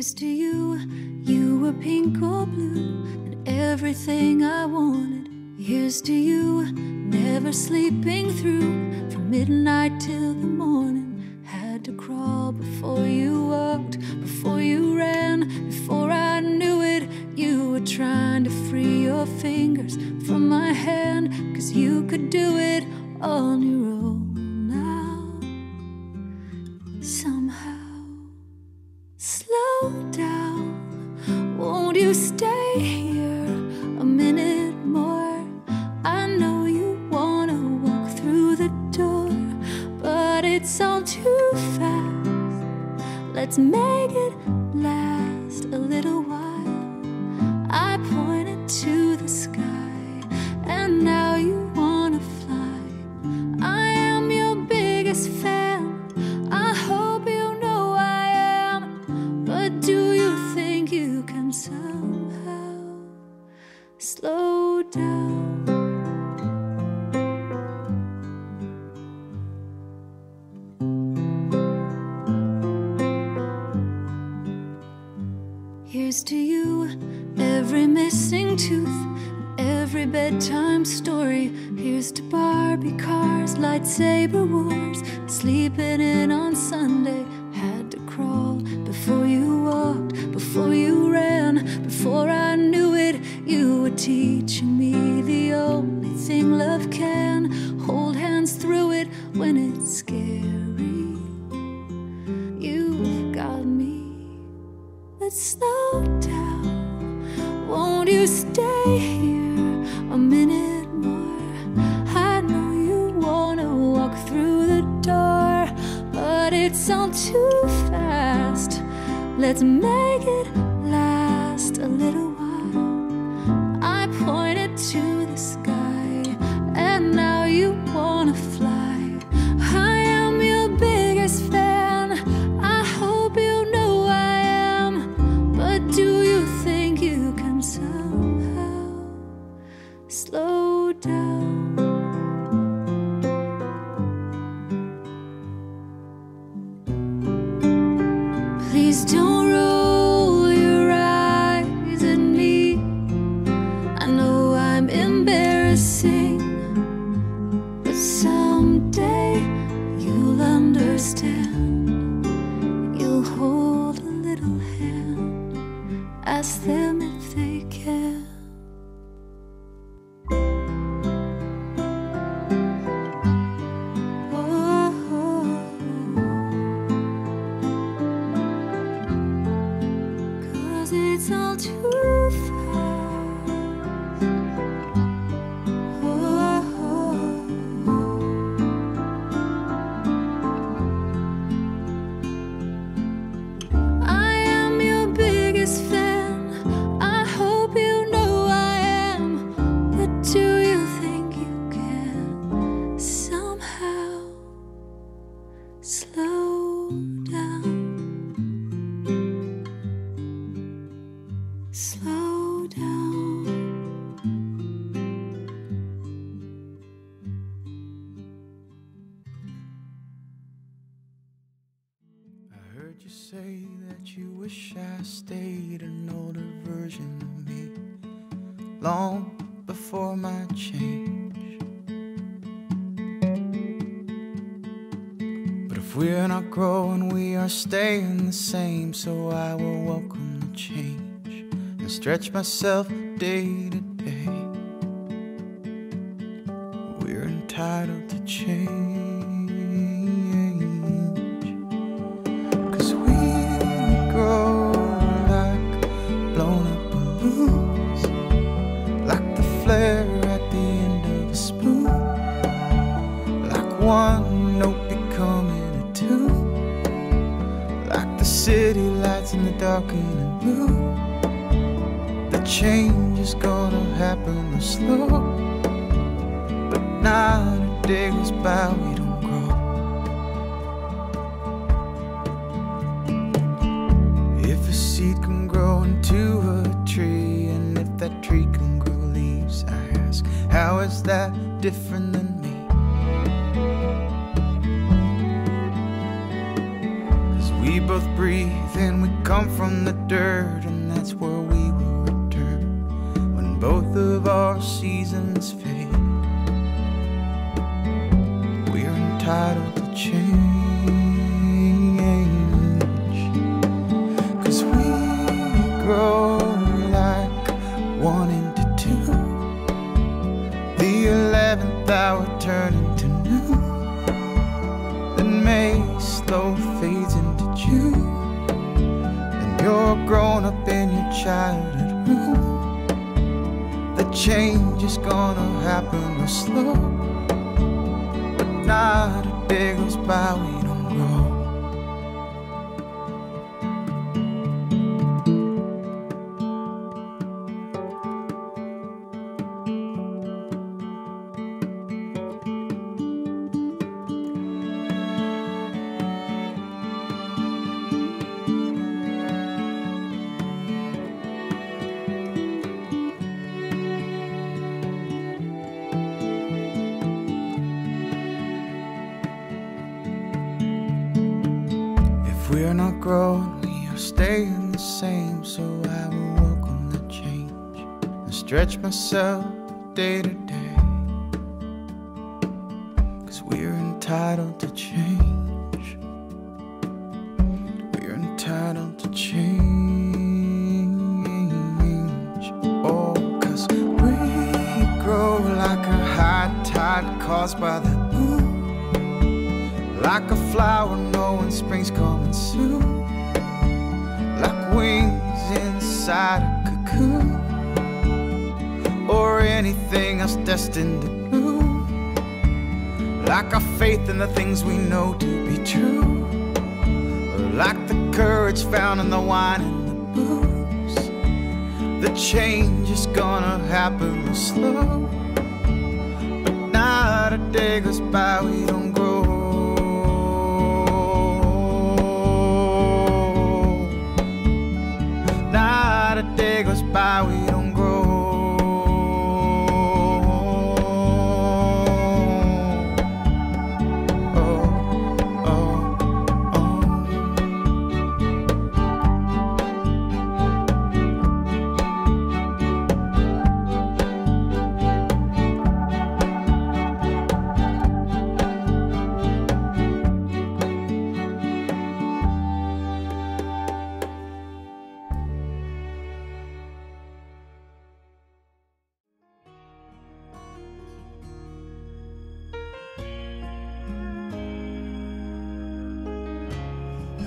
praise to you. You were pink or blue, and everything I wanted. Here's to you, never sleeping through from midnight till the morning. Had to crawl before you walked, before you ran, before I knew it. You were trying to free your fingers from my hand, cause you could do it on your own. Let's make it last a little. next to you. Every missing tooth, every bedtime story. Here's to Barbie cars, lightsaber wars, sleeping in on Sunday. Had to crawl before you walked, before you ran, before I knew it. You were teaching me the only thing love can. no before my change. But if we're not growing, we are staying the same. So I will welcome the change and stretch myself day to day. that tree can grow leaves. I ask, how is that different than me? Cause we both breathe and we come from the dirt, and that's where we will return when both of our seasons fade. We are entitled to change. In your childhood. The change is gonna happen slow. But not a day goes by we don't grow. Growing, we are staying the same. So I will welcome the change and stretch myself day to day. Cause we're entitled to change. We're entitled to change. Oh, cause we grow like a high tide caused by the moon. Like a flower knowing spring's coming soon. Inside a cocoon. Or anything else destined to bloom. Like our faith in the things we know to be true. Or like the courage found in the wine and the booze. The change is gonna happen slow. But not a day goes by we don't grow. Day goes by we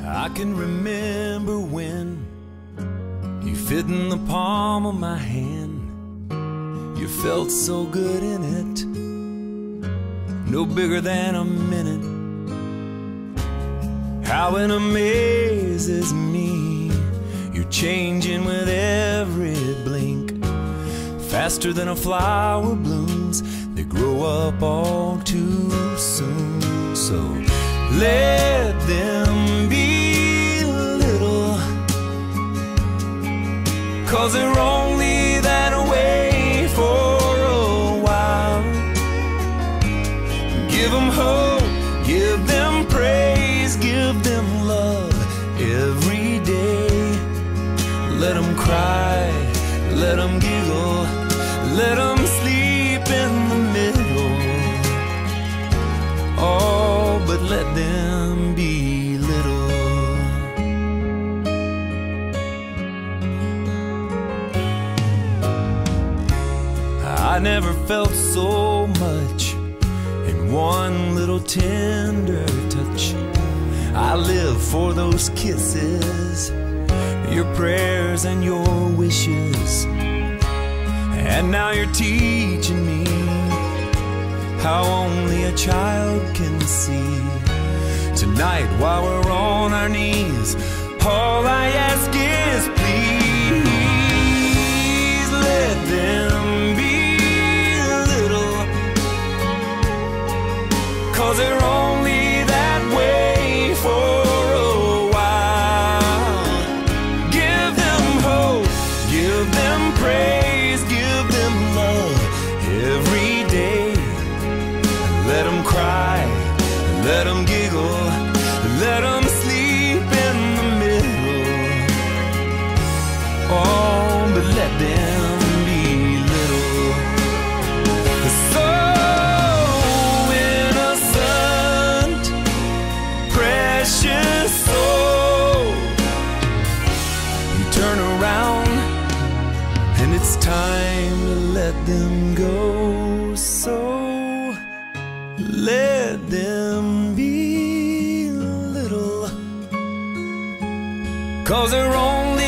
I can remember when you fit in the palm of my hand. You felt so good in it, no bigger than a minute. How it amazes me, you're changing with every blink. Faster than a flower blooms, they grow up all too soon. So let them be cause they're only that way for a while. Give them hope, give them praise, give them love every day. Let them cry, let them giggle, let them sleep in the middle. Oh, but let them I never felt so much in one little tender touch. I live for those kisses, your prayers and your wishes. And now you're teaching me how only a child can see. Tonight, while we're on our knees, all I ask is please let them Cause they're only